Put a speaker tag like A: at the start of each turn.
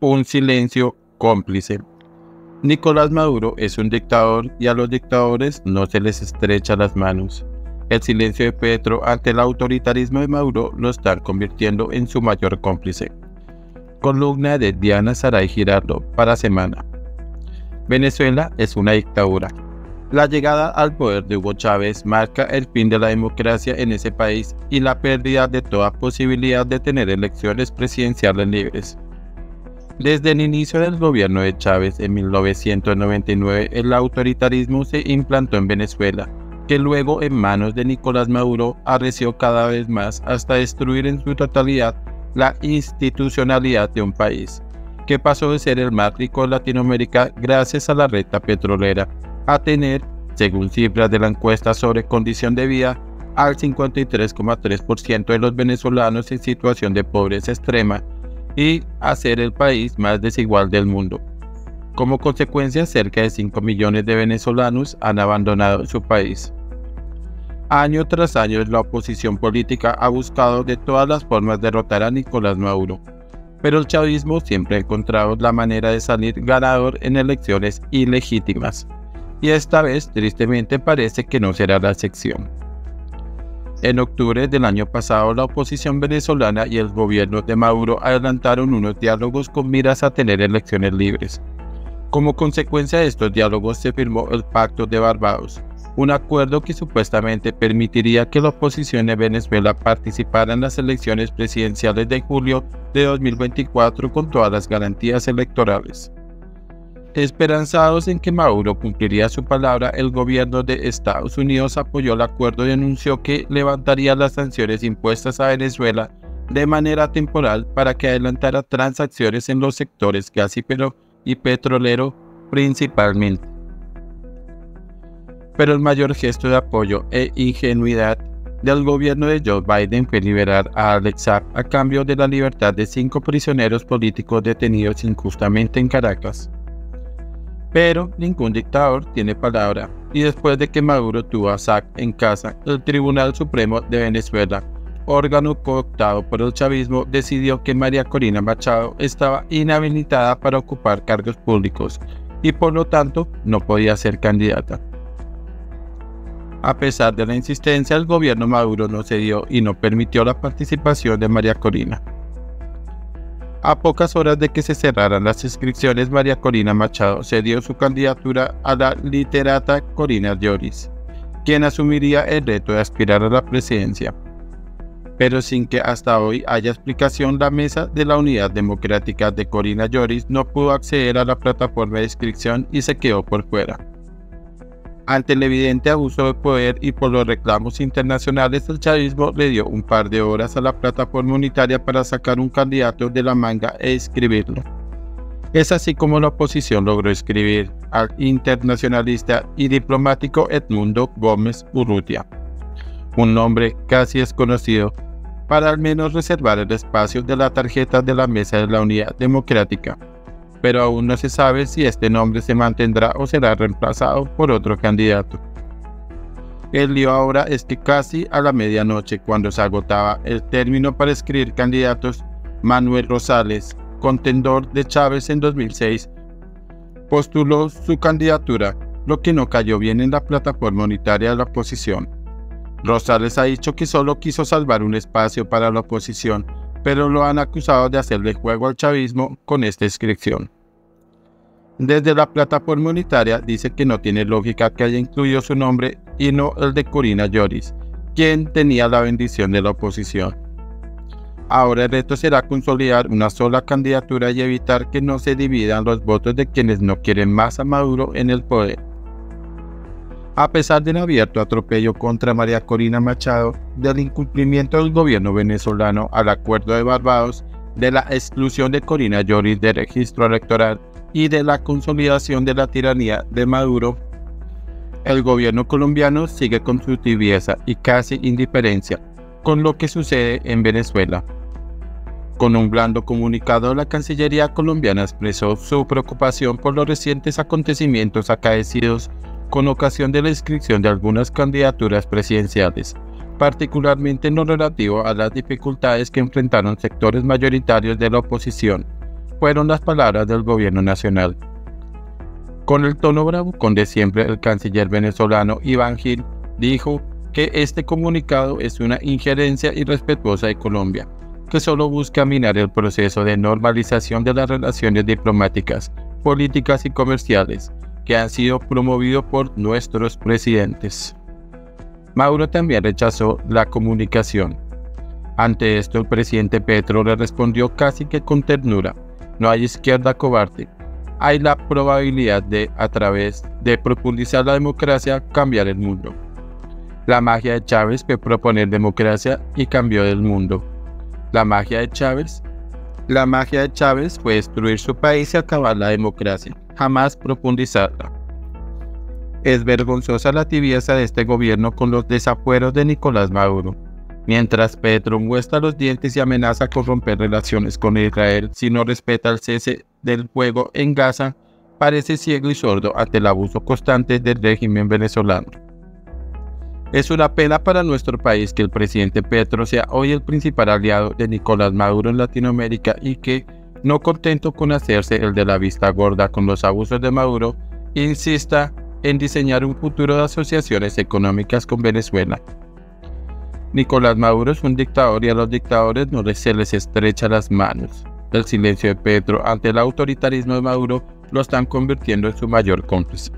A: un silencio cómplice. Nicolás Maduro es un dictador y a los dictadores no se les estrecha las manos. El silencio de Petro ante el autoritarismo de Maduro lo están convirtiendo en su mayor cómplice. Columna de Diana Saray Girardo para Semana. Venezuela es una dictadura. La llegada al poder de Hugo Chávez marca el fin de la democracia en ese país y la pérdida de toda posibilidad de tener elecciones presidenciales libres. Desde el inicio del gobierno de Chávez en 1999, el autoritarismo se implantó en Venezuela, que luego en manos de Nicolás Maduro arreció cada vez más hasta destruir en su totalidad la institucionalidad de un país, que pasó de ser el más rico de Latinoamérica gracias a la renta petrolera, a tener, según cifras de la encuesta sobre condición de vida, al 53,3% de los venezolanos en situación de pobreza extrema y a ser el país más desigual del mundo. Como consecuencia, cerca de 5 millones de venezolanos han abandonado su país. Año tras año, la oposición política ha buscado de todas las formas derrotar a Nicolás Maduro, pero el chavismo siempre ha encontrado la manera de salir ganador en elecciones ilegítimas, y esta vez tristemente parece que no será la excepción. En octubre del año pasado, la oposición venezolana y el gobierno de Maduro adelantaron unos diálogos con miras a tener elecciones libres. Como consecuencia de estos diálogos se firmó el Pacto de Barbados, un acuerdo que supuestamente permitiría que la oposición de Venezuela participara en las elecciones presidenciales de julio de 2024 con todas las garantías electorales. Esperanzados en que Maduro cumpliría su palabra, el gobierno de Estados Unidos apoyó el acuerdo y anunció que levantaría las sanciones impuestas a Venezuela de manera temporal para que adelantara transacciones en los sectores gasífero y petrolero principalmente pero el mayor gesto de apoyo e ingenuidad del gobierno de Joe Biden fue liberar a Alex Saab a cambio de la libertad de cinco prisioneros políticos detenidos injustamente en Caracas. Pero ningún dictador tiene palabra, y después de que Maduro tuvo a Saab en casa, el Tribunal Supremo de Venezuela, órgano cooptado por el chavismo, decidió que María Corina Machado estaba inhabilitada para ocupar cargos públicos y por lo tanto no podía ser candidata. A pesar de la insistencia, el gobierno Maduro no cedió y no permitió la participación de María Corina. A pocas horas de que se cerraran las inscripciones, María Corina Machado cedió su candidatura a la literata Corina Lloris, quien asumiría el reto de aspirar a la presidencia. Pero sin que hasta hoy haya explicación, la Mesa de la Unidad Democrática de Corina Lloris no pudo acceder a la plataforma de inscripción y se quedó por fuera. Ante el evidente abuso de poder y por los reclamos internacionales, el chavismo le dio un par de horas a la plataforma unitaria para sacar un candidato de la manga e escribirlo. Es así como la oposición logró escribir al internacionalista y diplomático Edmundo Gómez Urrutia, un nombre casi desconocido, para al menos reservar el espacio de la tarjeta de la Mesa de la Unidad Democrática pero aún no se sabe si este nombre se mantendrá o será reemplazado por otro candidato. El lío ahora es que casi a la medianoche, cuando se agotaba el término para escribir candidatos, Manuel Rosales, contendor de Chávez en 2006, postuló su candidatura, lo que no cayó bien en la plataforma unitaria de la oposición. Rosales ha dicho que solo quiso salvar un espacio para la oposición pero lo han acusado de hacerle juego al chavismo con esta inscripción. Desde la plataforma unitaria dice que no tiene lógica que haya incluido su nombre y no el de Corina Lloris, quien tenía la bendición de la oposición. Ahora el reto será consolidar una sola candidatura y evitar que no se dividan los votos de quienes no quieren más a Maduro en el poder. A pesar del abierto atropello contra María Corina Machado, del incumplimiento del gobierno venezolano al acuerdo de Barbados, de la exclusión de Corina Lloris del registro electoral y de la consolidación de la tiranía de Maduro, el gobierno colombiano sigue con su tibieza y casi indiferencia con lo que sucede en Venezuela. Con un blando comunicado, la Cancillería colombiana expresó su preocupación por los recientes acontecimientos acaecidos con ocasión de la inscripción de algunas candidaturas presidenciales, particularmente en lo relativo a las dificultades que enfrentaron sectores mayoritarios de la oposición, fueron las palabras del gobierno nacional. Con el tono bravucón de siempre, el canciller venezolano Iván Gil dijo que este comunicado es una injerencia irrespetuosa de Colombia, que solo busca minar el proceso de normalización de las relaciones diplomáticas, políticas y comerciales que han sido promovidos por nuestros presidentes. Mauro también rechazó la comunicación. Ante esto, el presidente Petro le respondió casi que con ternura, no hay izquierda cobarde, hay la probabilidad de, a través de profundizar la democracia, cambiar el mundo. La magia de Chávez fue proponer democracia y cambió el mundo. La magia de Chávez la magia de Chávez fue destruir su país y acabar la democracia, jamás profundizarla. Es vergonzosa la tibieza de este gobierno con los desafueros de Nicolás Maduro. Mientras Petro muestra los dientes y amenaza con romper relaciones con Israel si no respeta el cese del fuego en Gaza, parece ciego y sordo ante el abuso constante del régimen venezolano. Es una pena para nuestro país que el presidente Petro sea hoy el principal aliado de Nicolás Maduro en Latinoamérica y que, no contento con hacerse el de la vista gorda con los abusos de Maduro, insista en diseñar un futuro de asociaciones económicas con Venezuela Nicolás Maduro es un dictador y a los dictadores no se les estrecha las manos. El silencio de Petro ante el autoritarismo de Maduro lo están convirtiendo en su mayor cómplice.